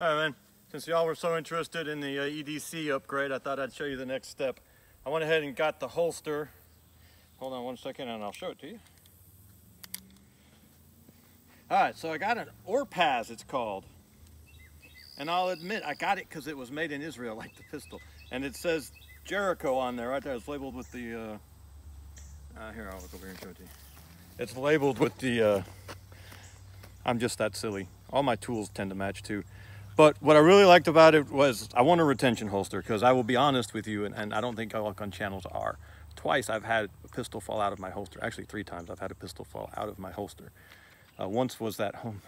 All right, man. Since y'all were so interested in the uh, EDC upgrade, I thought I'd show you the next step. I went ahead and got the holster. Hold on one second and I'll show it to you. All right, so I got an Orpaz, it's called. And I'll admit, I got it because it was made in Israel, like the pistol. And it says Jericho on there, right there. It's labeled with the, uh, uh, here, I'll look over here and show it to you. It's labeled with the, uh, I'm just that silly. All my tools tend to match too. But what I really liked about it was I want a retention holster because I will be honest with you, and, and I don't think all gun channels are. Twice I've had a pistol fall out of my holster. Actually, three times I've had a pistol fall out of my holster. Uh, once was that home.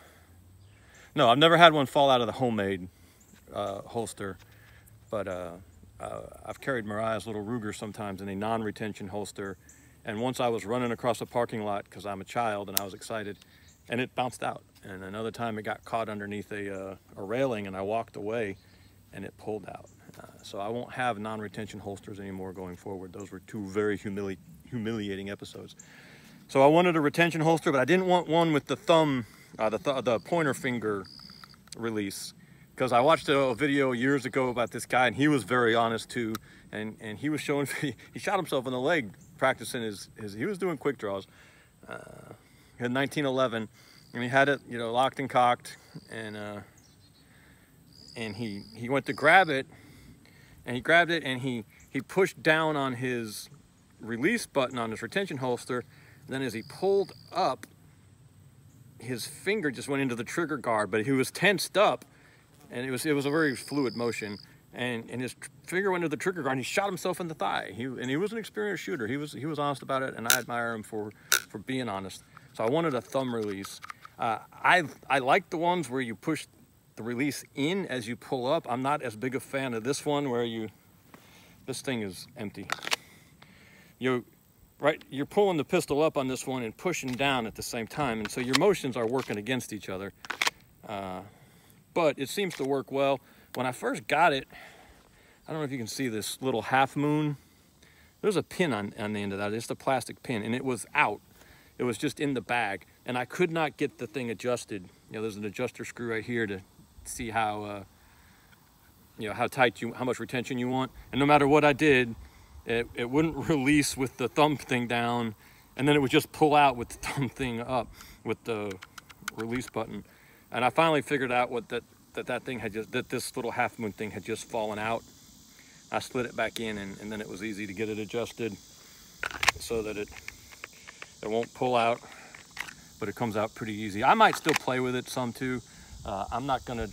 No, I've never had one fall out of the homemade uh, holster, but uh, uh I've carried Mariah's little Ruger sometimes in a non-retention holster. And once I was running across a parking lot because I'm a child and I was excited, and it bounced out. And another time it got caught underneath a, uh, a railing and I walked away and it pulled out. Uh, so I won't have non-retention holsters anymore going forward. Those were two very humili humiliating episodes. So I wanted a retention holster, but I didn't want one with the thumb, uh, the, th the pointer finger release. Because I watched a, video years ago about this guy and he was very honest too. And, and he was showing, he shot himself in the leg practicing his, his he was doing quick draws. Uh, in 1911, and he had it, you know, locked and cocked, and uh, and he he went to grab it, and he grabbed it, and he he pushed down on his release button on his retention holster. And then as he pulled up, his finger just went into the trigger guard, but he was tensed up, and it was it was a very fluid motion. And, and his finger went into the trigger guard and he shot himself in the thigh. He, and he was an experienced shooter. He was, he was honest about it, and I admire him for, for being honest. So I wanted a thumb release. Uh, I, I like the ones where you push the release in as you pull up. I'm not as big a fan of this one where you, this thing is empty. You, right, you're pulling the pistol up on this one and pushing down at the same time. And so your motions are working against each other. Uh, but it seems to work well. When I first got it, I don't know if you can see this little half moon. There's a pin on, on the end of that, It's a plastic pin, and it was out. It was just in the bag, and I could not get the thing adjusted. You know, there's an adjuster screw right here to see how, uh, you know, how tight you, how much retention you want. And no matter what I did, it, it wouldn't release with the thumb thing down, and then it would just pull out with the thumb thing up with the release button. And I finally figured out what that, that, that thing had just, that this little half moon thing had just fallen out. I slid it back in and, and then it was easy to get it adjusted so that it it won't pull out, but it comes out pretty easy. I might still play with it some too. Uh, I'm not gonna,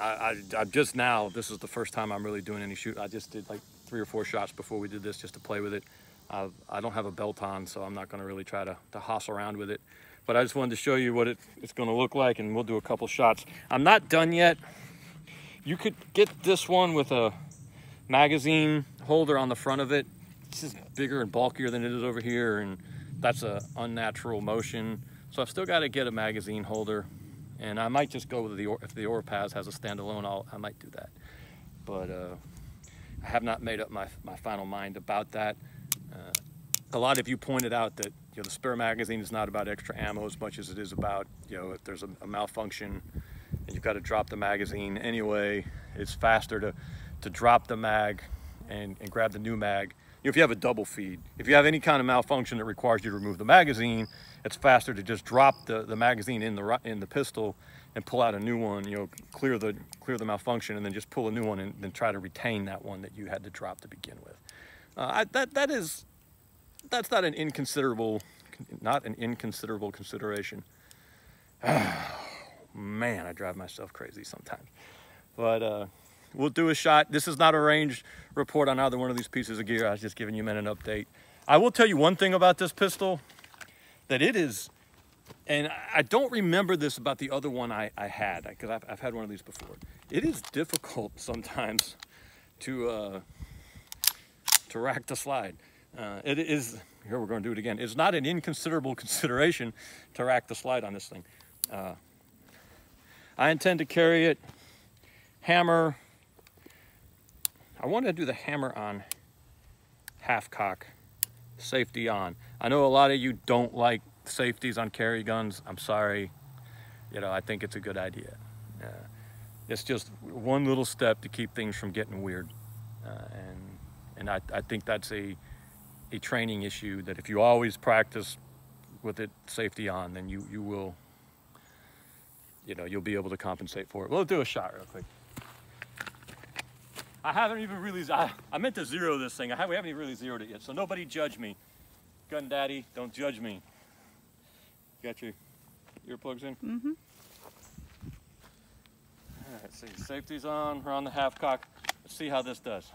I, I, I just now, this is the first time I'm really doing any shoot. I just did like three or four shots before we did this just to play with it. Uh, I don't have a belt on, so I'm not gonna really try to, to hoss around with it. But I just wanted to show you what it, it's gonna look like and we'll do a couple shots. I'm not done yet. You could get this one with a magazine holder on the front of it it's just bigger and bulkier than it is over here and that's a unnatural motion. So I've still got to get a magazine holder and I might just go with the, if the Orpaz has a standalone, I'll, I might do that. But uh, I have not made up my, my final mind about that. Uh, a lot of you pointed out that you know, the spare magazine is not about extra ammo as much as it is about, you know, if there's a, a malfunction and you've got to drop the magazine anyway, it's faster to, to drop the mag and, and grab the new mag if you have a double feed. If you have any kind of malfunction that requires you to remove the magazine, it's faster to just drop the, the magazine in the in the pistol and pull out a new one, you know, clear the clear the malfunction and then just pull a new one and then try to retain that one that you had to drop to begin with. Uh, I, that that is that's not an inconsiderable not an inconsiderable consideration. man, I drive myself crazy sometimes. But uh, we'll do a shot. This is not a range report on either one of these pieces of gear. I was just giving you men an update. I will tell you one thing about this pistol, that it is, and I don't remember this about the other one I, I had, because I've, I've, had one of these before. It is difficult sometimes to, uh, to rack the slide. Uh, it is, here we're going to do it again. It's not an inconsiderable consideration to rack the slide on this thing. Uh, I intend to carry it hammer, I want to do the hammer on half cock, safety on. I know a lot of you don't like safeties on carry guns. I'm sorry. You know, I think it's a good idea. Uh, It's just one little step to keep things from getting weird. Uh, and and I, I think that's a, a training issue that if you always practice with it safety on, then you, you will, you know, you'll be able to compensate for it. We'll do a shot real quick. I haven't even really, I, I meant to zero this thing. I have, we haven't even really zeroed it yet, so nobody judge me. Gun daddy, don't judge me. Got your earplugs in? Mm-hmm. All right, see, safety's on, we're on the half cock. Let's see how this does.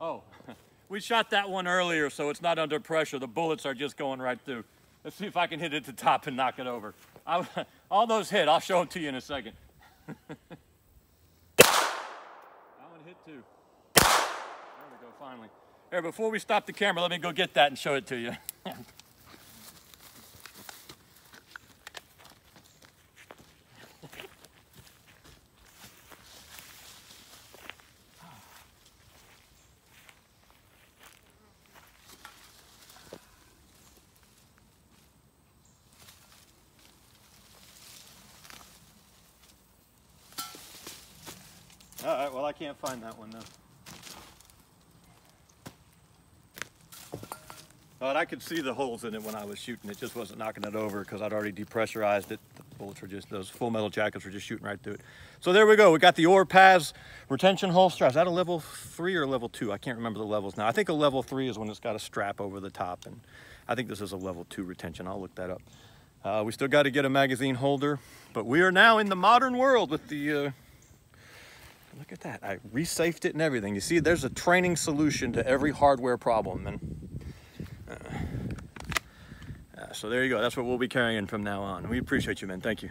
Oh, we shot that one earlier, so it's not under pressure. The bullets are just going right through. Let's see if I can hit it at the top and knock it over. I, all those hit. I'll show them to you in a second. that one hit too. There we go, finally. Here, before we stop the camera, let me go get that and show it to you. All right, well, I can't find that one though. But I could see the holes in it when I was shooting. It just wasn't knocking it over because I'd already depressurized it. The bullets were just, those full metal jackets were just shooting right through it. So there we go. We got the Orpaz retention holster. Is that a level three or level two? I can't remember the levels now. I think a level three is when it's got a strap over the top. And I think this is a level two retention. I'll look that up. Uh, we still got to get a magazine holder, but we are now in the modern world with the, uh, Look at that. I resafed it and everything. You see, there's a training solution to every hardware problem. And uh, uh, so there you go. That's what we'll be carrying from now on. We appreciate you, man. Thank you.